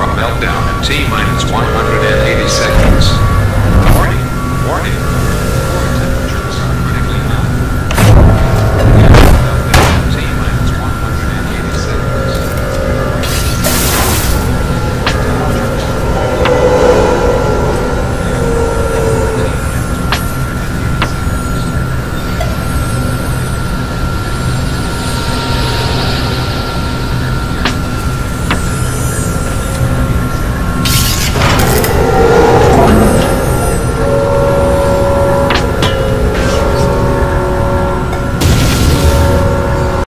from meltdown in T minus 180